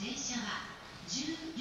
電車は11